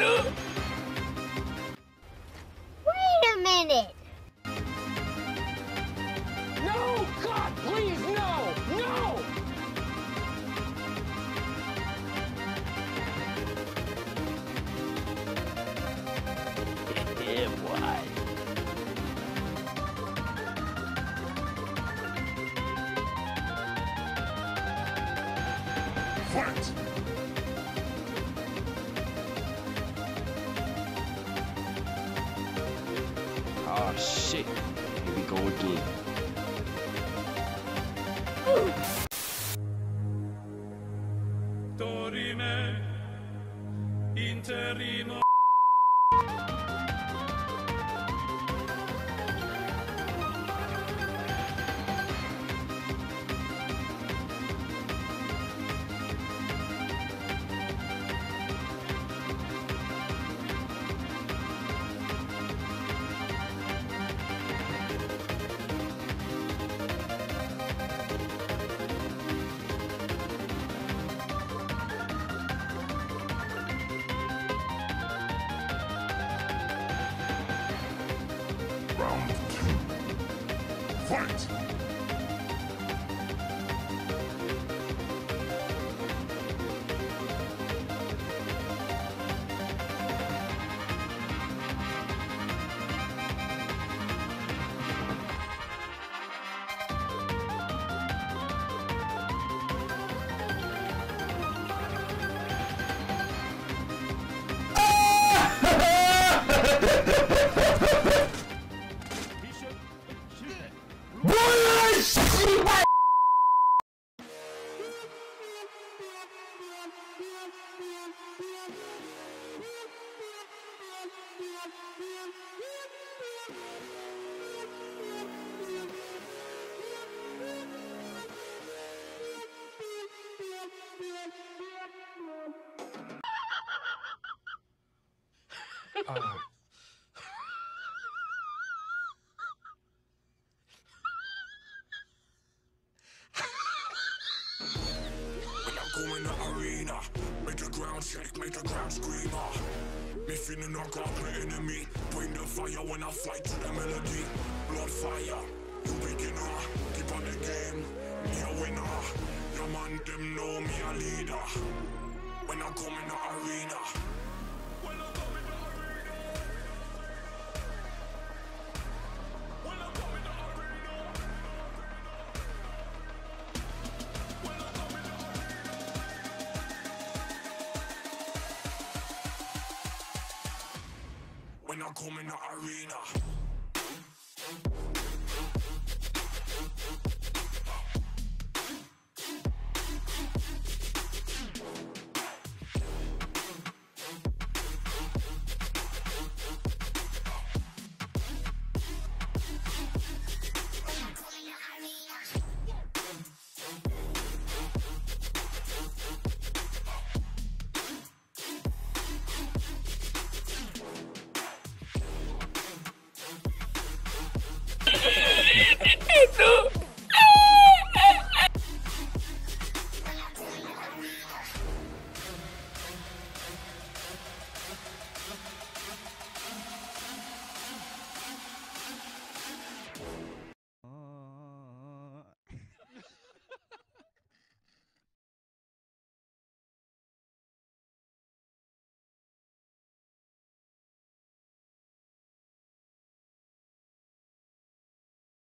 Wait a minute. No, God, please, no, no. yeah, why? What? Oh shit. Here we go again. Dorime, interrimo. Fight! When make the ground scream. ah. Me feeling knock out the enemy. Bring the fire when I fight to the melody. Blood fire, you beginner. Keep on the game, me a winner. Your man them know me a leader. When I come in the arena. When I come in the arena. do.